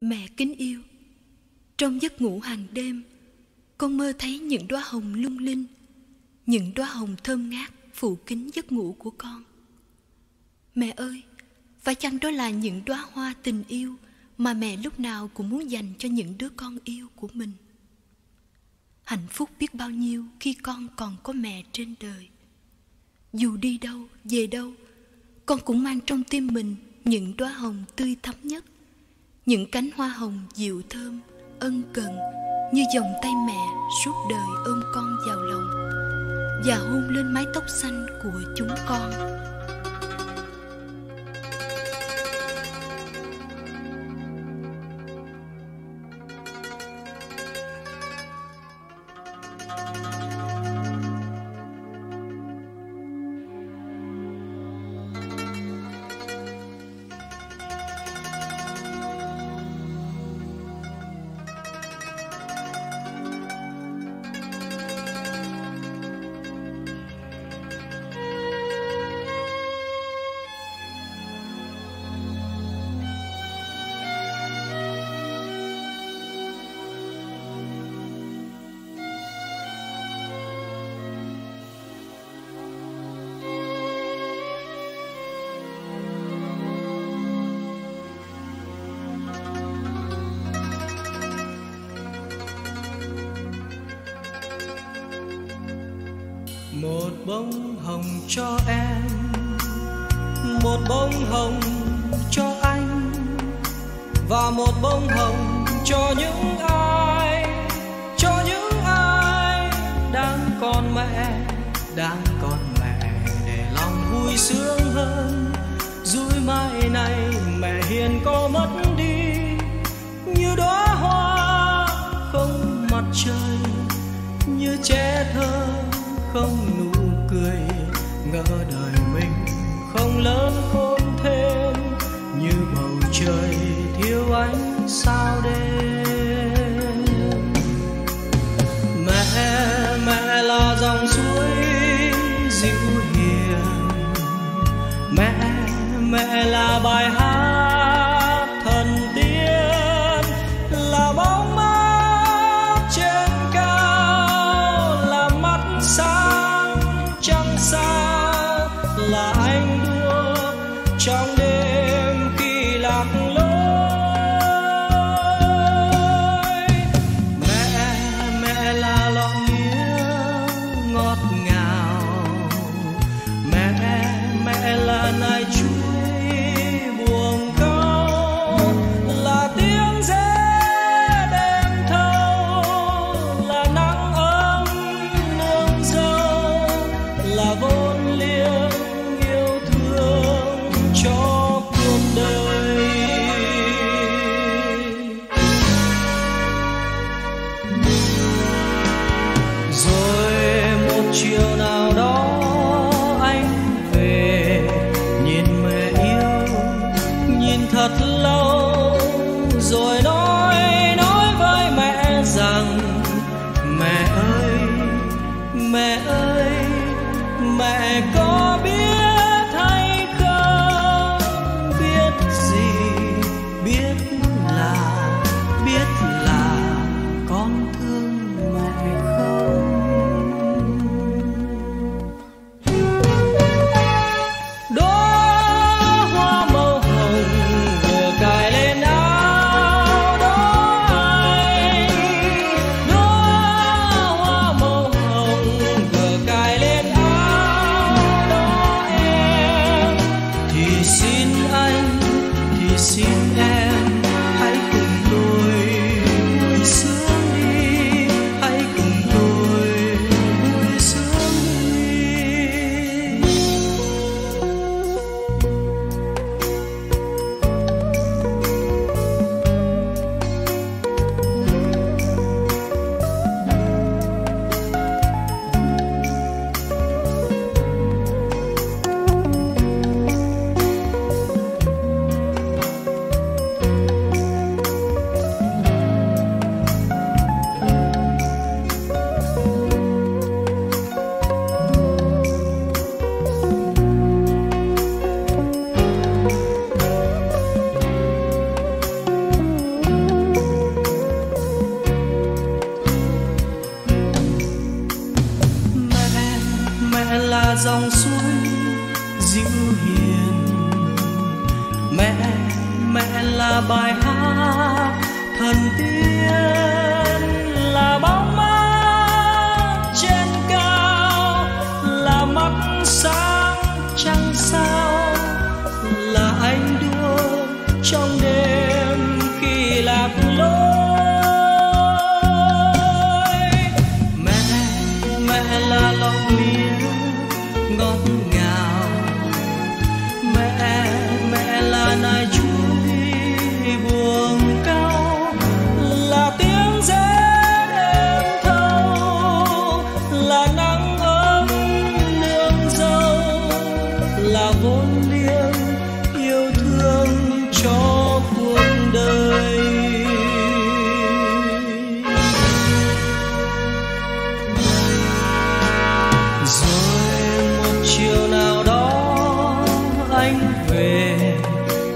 Mẹ kính yêu, trong giấc ngủ hàng đêm, con mơ thấy những đóa hồng lung linh, những đóa hồng thơm ngát phủ kín giấc ngủ của con. Mẹ ơi, phải chăng đó là những đóa hoa tình yêu mà mẹ lúc nào cũng muốn dành cho những đứa con yêu của mình? Hạnh phúc biết bao nhiêu khi con còn có mẹ trên đời. Dù đi đâu, về đâu, con cũng mang trong tim mình những đóa hồng tươi thắm nhất những cánh hoa hồng dịu thơm, ân cần, như vòng tay mẹ suốt đời ôm con vào lòng và hôn lên mái tóc xanh của chúng con. Bông hồng cho em, một bông hồng cho anh, và một bông hồng cho những ai, cho những ai đang còn mẹ, đang còn mẹ để lòng vui sướng hơn. Dối mai này mẹ hiền có mất đi, như đóa hoa không mặt trời, như trẻ thơ không nụ ngỡ đời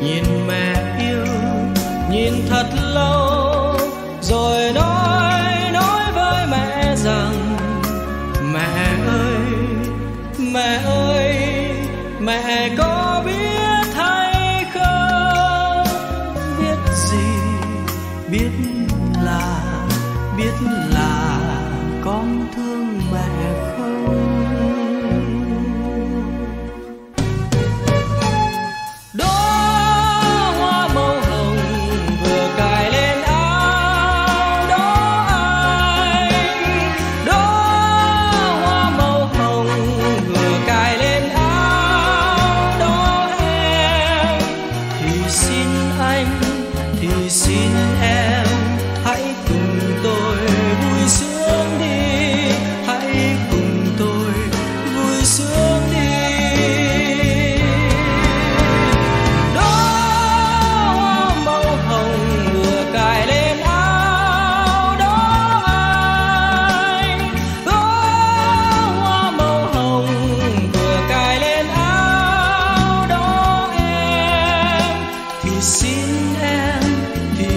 nhìn mẹ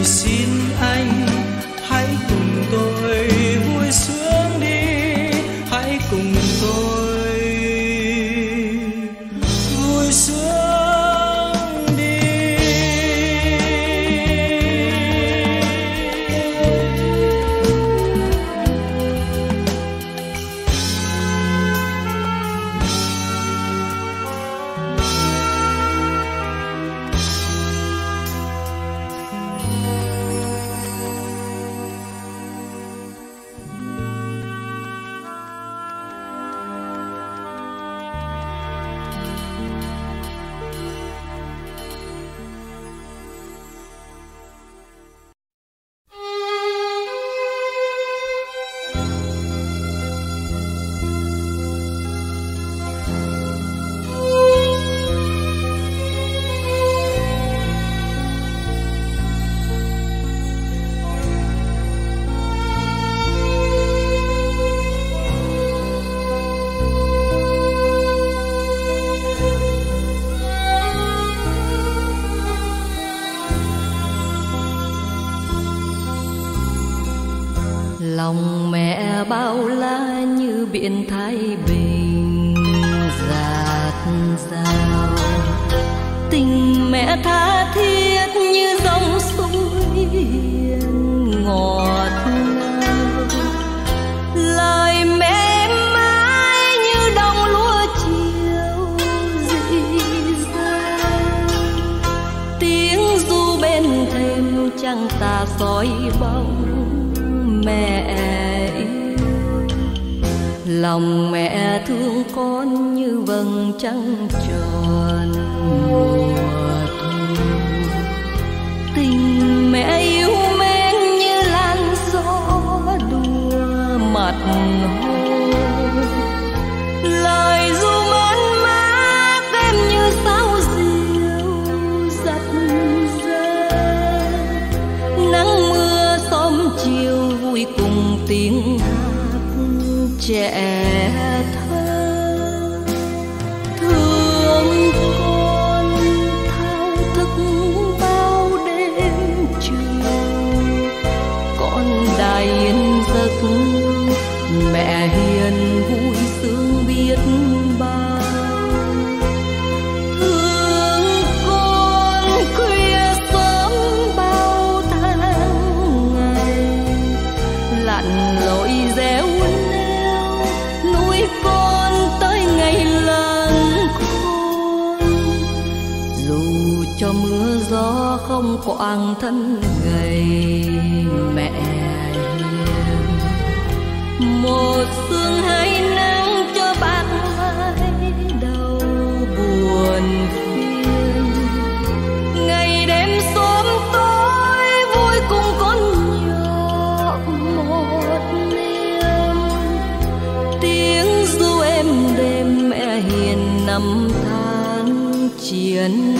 心爱 bình giạt rào tình mẹ tha thiết như dòng suối hiền ngọt lòng mẹ thương con như vầng trăng tròn. Quàng thân gầy mẹ hiền. Một sương hay nắng cho bạc mái đau buồn phiền. Ngày đêm sớm tối vui cùng con nhỏ một niềm. Tiếng ru em đêm mẹ hiền năm tháng chiến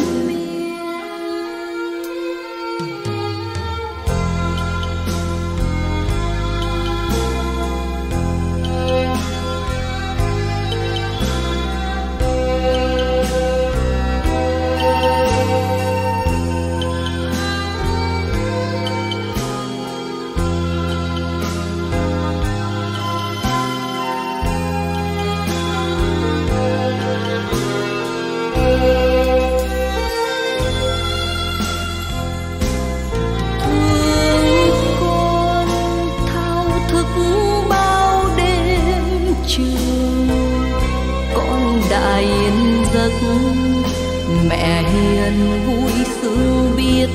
mẹ hiền vui sướng biết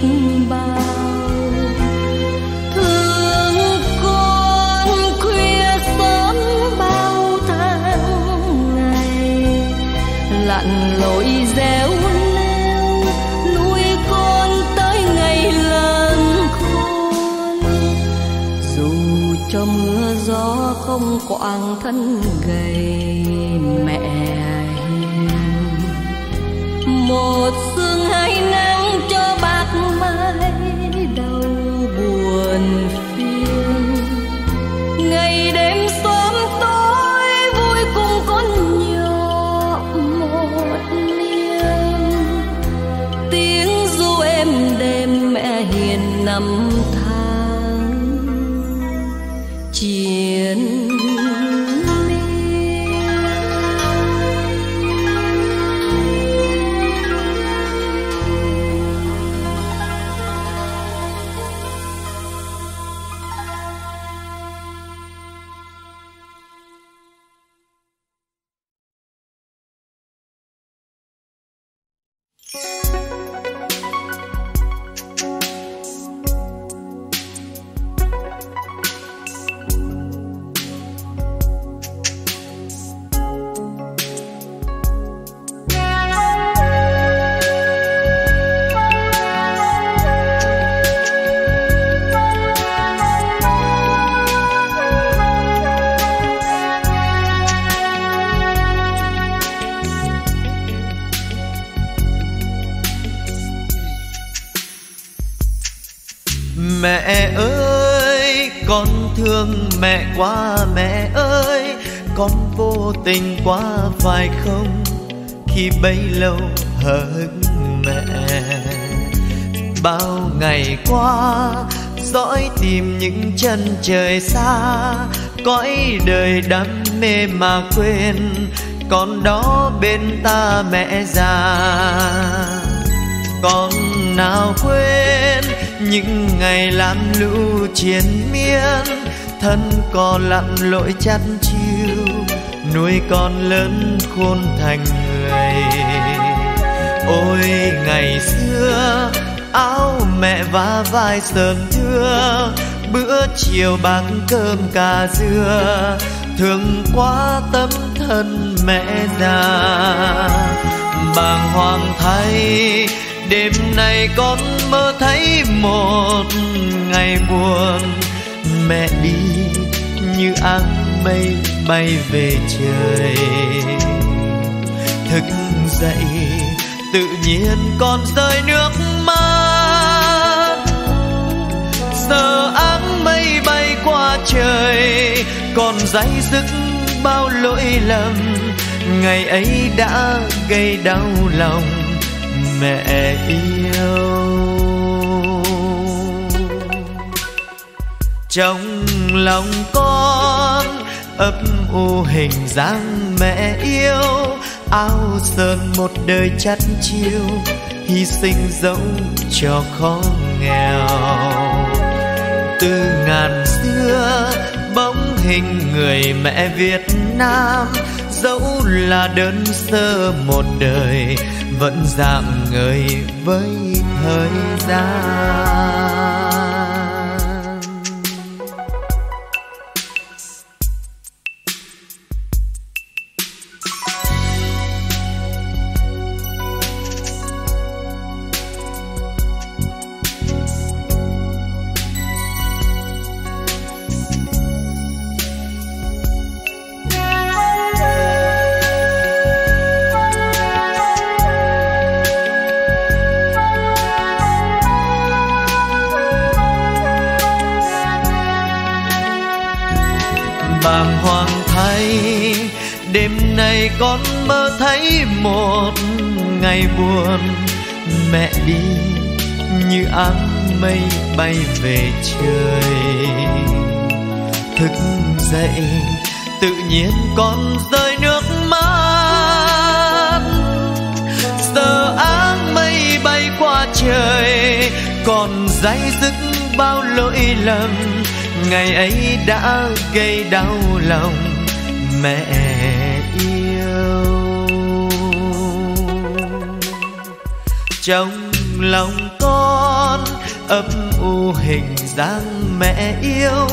bao. Lặn lội réo leo nuôi con tới ngày lớn khôn. Dù cho mưa gió không quạng thân gầy, mẹ 莫 qua mẹ ơi, con vô tình quá phải không? Khi bấy lâu hơn mẹ bao ngày qua dõi tìm những chân trời xa cõi đời đam mê mà quên còn đó bên ta mẹ già. Con nào quên những ngày làm lũ chiến miên thân còn lặn lội chăn chiêu, nuôi con lớn khôn thành người. Ôi, ngày xưa, áo mẹ vá vai sờn thưa, bữa chiều bát cơm cà dưa. Thương quá tấm thân mẹ già, bàng hoàng thay, đêm nay con mơ thấy một ngày buồn mẹ đi, như áng mây bay về trời. Thức dậy, tự nhiên con rơi nước mắt. Giờ áng mây bay qua trời, còn dây dứt bao lỗi lầm. Ngày ấy đã gây đau lòng, mẹ yêu. Trong lòng con, ấp u hình dáng mẹ yêu áo sơn một đời chắt chiêu, hy sinh dẫu cho khó nghèo. Từ ngàn xưa, bóng hình người mẹ Việt Nam, dẫu là đơn sơ một đời, vẫn dạng người với thời gian. Con mơ thấy một ngày buồn. Mẹ đi, như áng mây bay về trời. Thức dậy, tự nhiên con rơi nước mắt. Giờ áng mây bay qua trời, còn day dứt bao lỗi lầm. Ngày ấy đã gây đau lòng mẹ. Trong lòng con ấp u hình dáng mẹ yêu,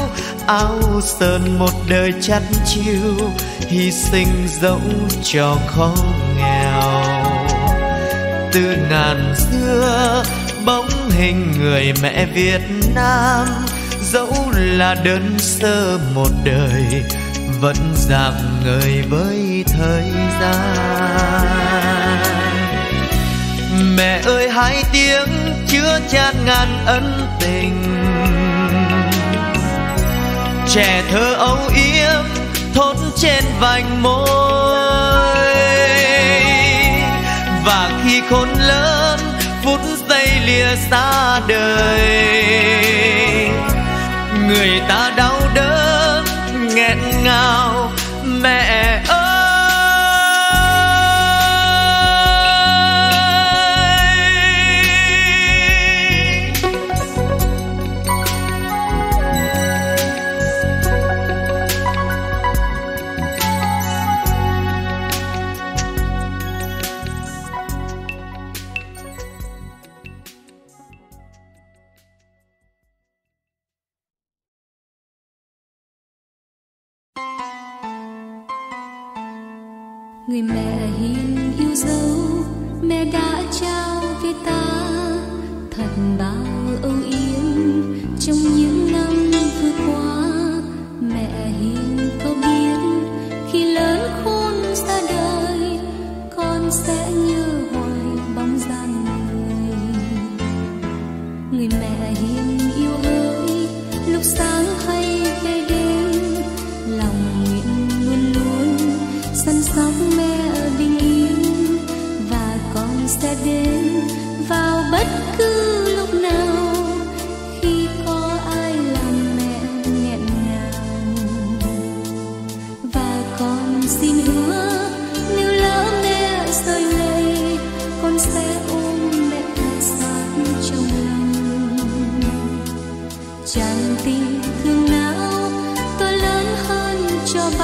áo sơn một đời chắt chiu hy sinh dẫu cho khó nghèo. Từ ngàn xưa, bóng hình người mẹ Việt Nam, dẫu là đơn sơ một đời, vẫn dạng người với thời gian mẹ ơi, hai tiếng chứa chan ngàn ân tình. Trẻ thơ âu yếm, thốt trên vành môi. Và khi khôn lớn, phút giây lìa xa đời. Người ta đau đớn, nghẹn ngào người mẹ hiền yêu dấu. Mẹ đã trao với ta, thật bao âu yếm. Trong những năm vừa qua, mẹ hiền có biết khi lớn khôn ra đời, con sẽ nhớ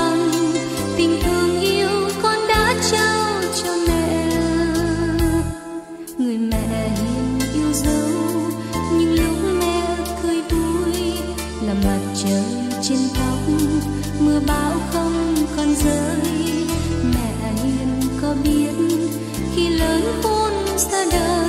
cho tình thương yêu con đã trao cho mẹ. Người mẹ hiền yêu dấu, nhưng lúc mẹ cười vui là mặt trời trên tóc. Mưa bão không còn rơi, mẹ hiền có biết khi lớn khôn ra đời.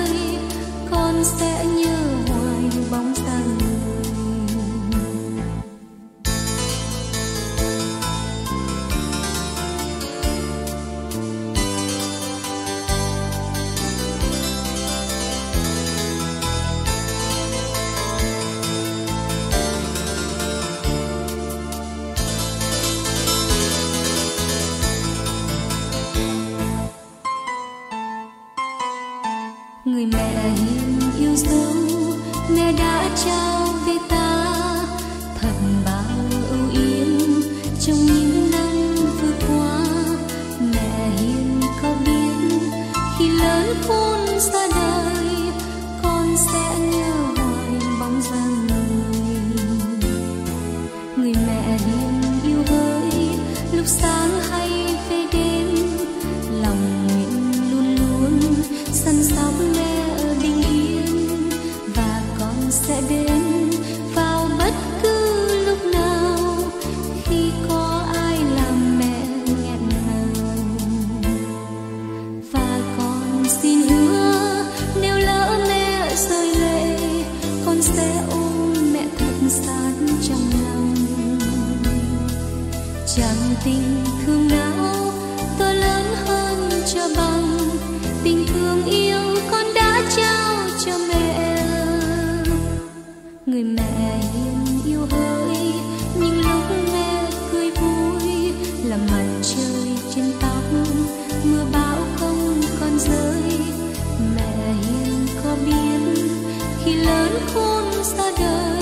Có biết khi lớn khôn ra đời con sẽ